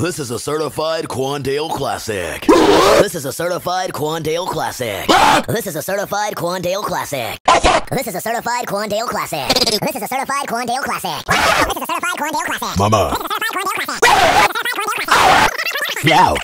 This is a certified Quandale classic. This is a certified Quandale classic. This is a certified Quandale classic. This is a certified Quandale classic. This is a certified Quandale classic. This is a certified Quandale classic. Mama. Now.